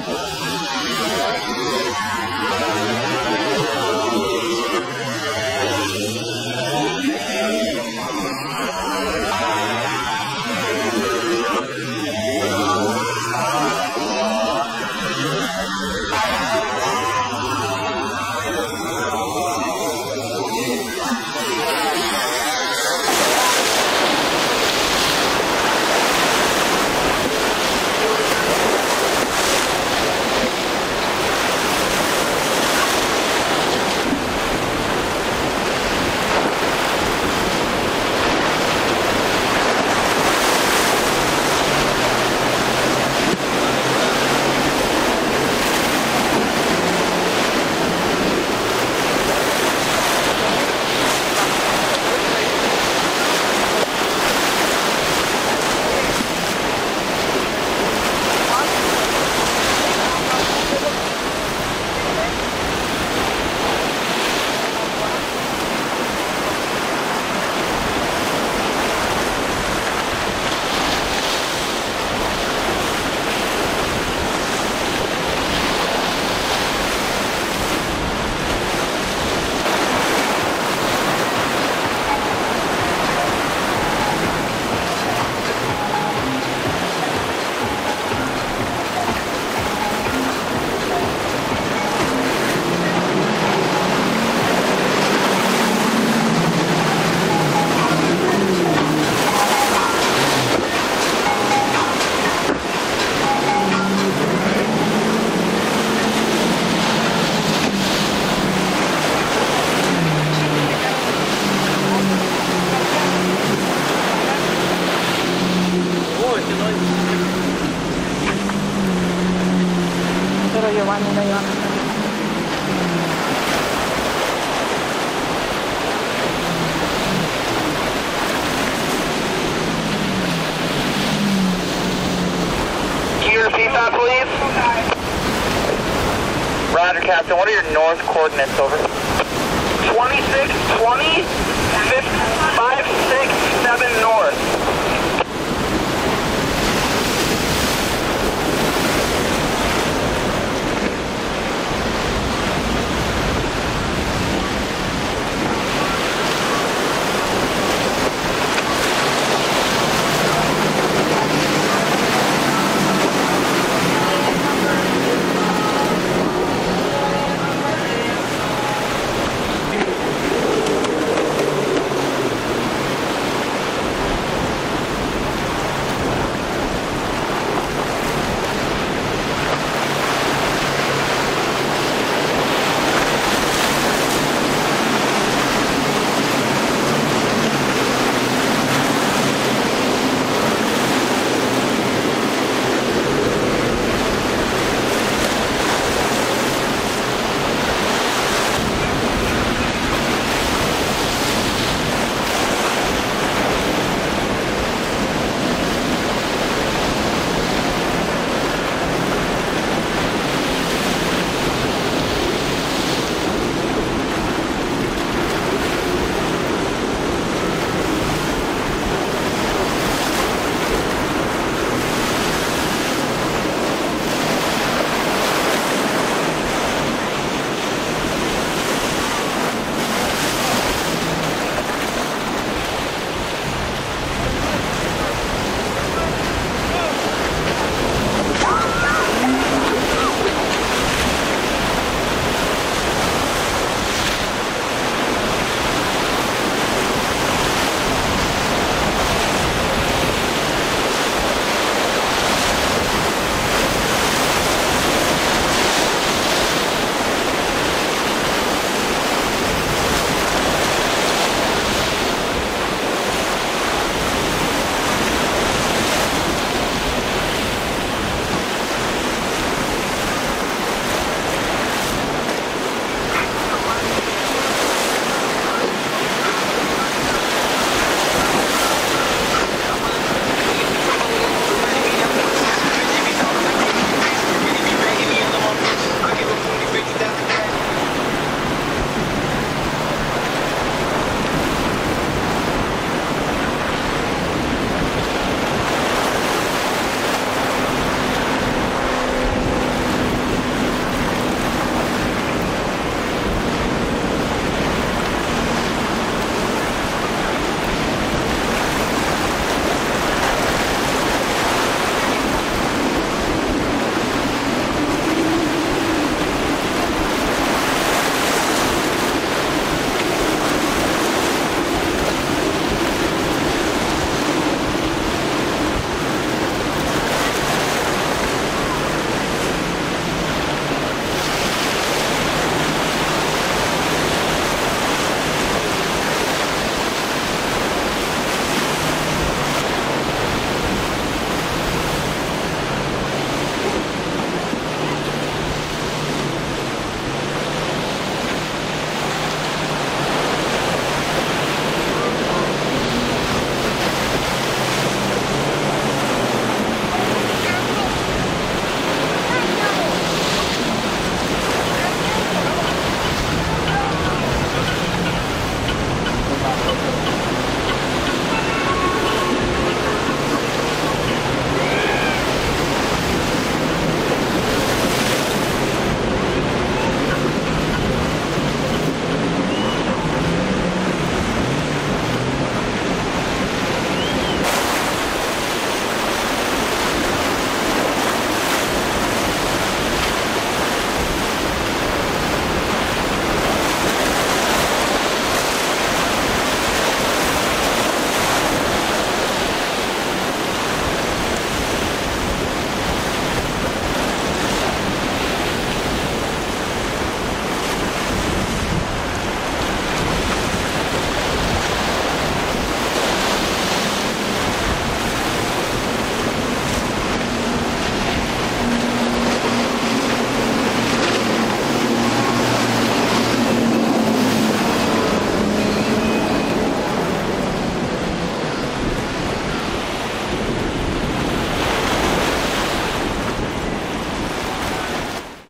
people. what are your north coordinates, over? 26, 20, 5, 6, 7 north.